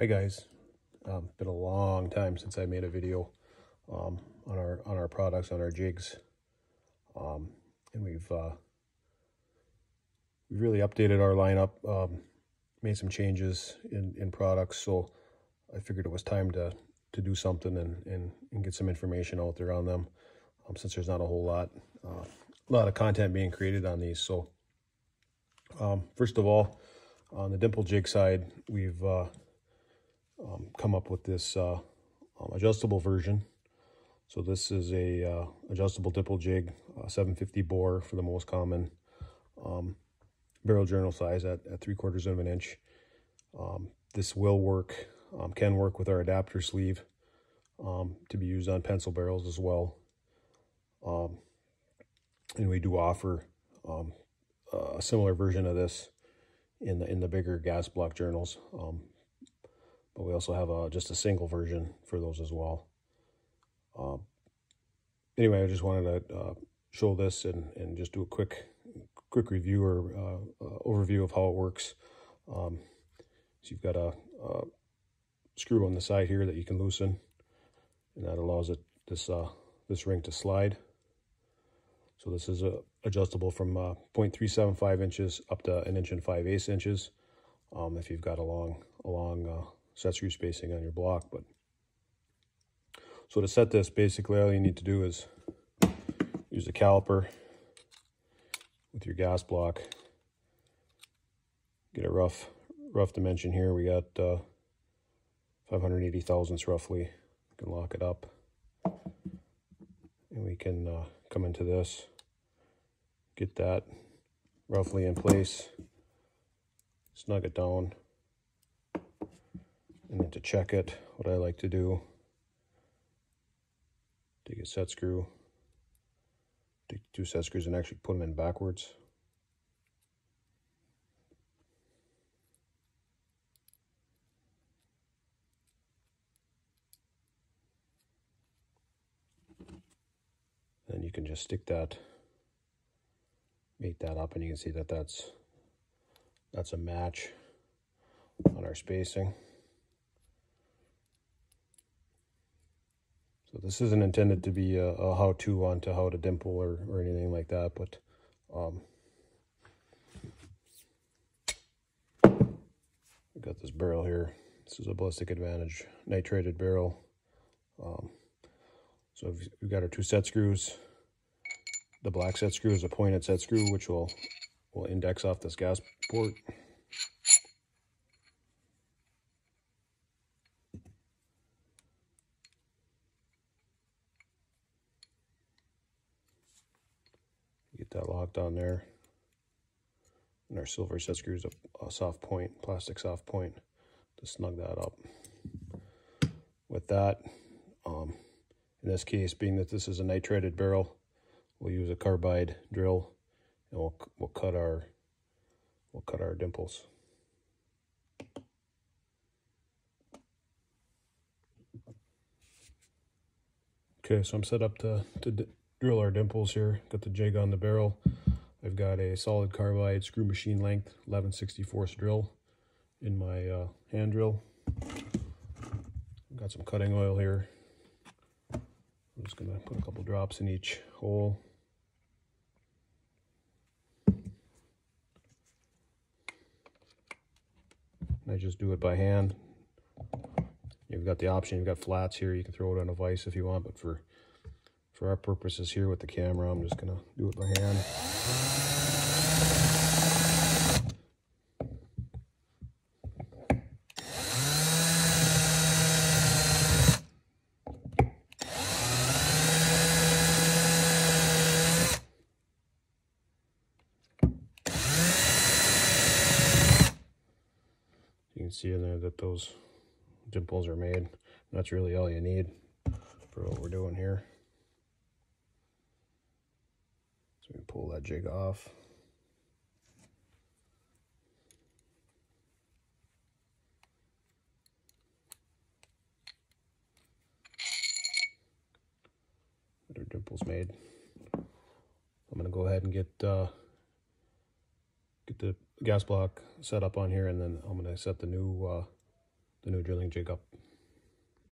Hi guys, um, it's been a long time since I made a video um, on our on our products on our jigs, um, and we've uh, we really updated our lineup, um, made some changes in in products. So I figured it was time to to do something and and, and get some information out there on them, um, since there's not a whole lot uh, a lot of content being created on these. So um, first of all, on the dimple jig side, we've uh, um, come up with this uh, um, adjustable version. So this is a uh, adjustable dimple jig, 750 bore for the most common um, barrel journal size at, at three quarters of an inch. Um, this will work, um, can work with our adapter sleeve um, to be used on pencil barrels as well. and we do offer a similar version of this in the in the bigger gas block journals. Um, but we also have a, just a single version for those as well. Um, anyway, I just wanted to uh, show this and, and just do a quick quick review or uh, uh, overview of how it works. Um, so you've got a, a, screw on the side here that you can loosen, and that allows it this uh, this ring to slide. So this is uh, adjustable from uh, 0.375 inches up to an inch and 5 eighths inches um, if you've got a long, a long set screw spacing on your block. But So to set this, basically all you need to do is use a caliper with your gas block. Get a rough rough dimension here. We got uh, 580 thousandths roughly. You can lock it up. And we can uh, come into this, get that roughly in place, snug it down, and then to check it, what I like to do, take a set screw, take two set screws and actually put them in backwards. Then you can just stick that, mate that up, and you can see that that's that's a match on our spacing. So this isn't intended to be a, a how-to on to how to dimple or, or anything like that, but um, we got this barrel here. This is a Ballistic Advantage nitrated barrel. Um, so we've got our two set screws. The black set screw is a pointed set screw, which will, will index off this gas port. That locked on there. And our silver set screws a, a soft point, plastic soft point to snug that up. With that, um, in this case, being that this is a nitrated barrel, we'll use a carbide drill and we'll, we'll cut our we'll cut our dimples. Okay, so I'm set up to, to drill our dimples here. Got the jig on the barrel. I've got a solid carbide screw machine length 11 64 drill in my uh, hand drill. Got some cutting oil here. I'm just going to put a couple drops in each hole. I just do it by hand. You've got the option, you've got flats here. You can throw it on a vise if you want, but for for our purposes here with the camera, I'm just going to do it by hand. You can see in there that those dimples are made. That's really all you need for what we're doing here. So we pull that jig off. Get our dimples made. I'm gonna go ahead and get uh, get the gas block set up on here, and then I'm gonna set the new uh, the new drilling jig up.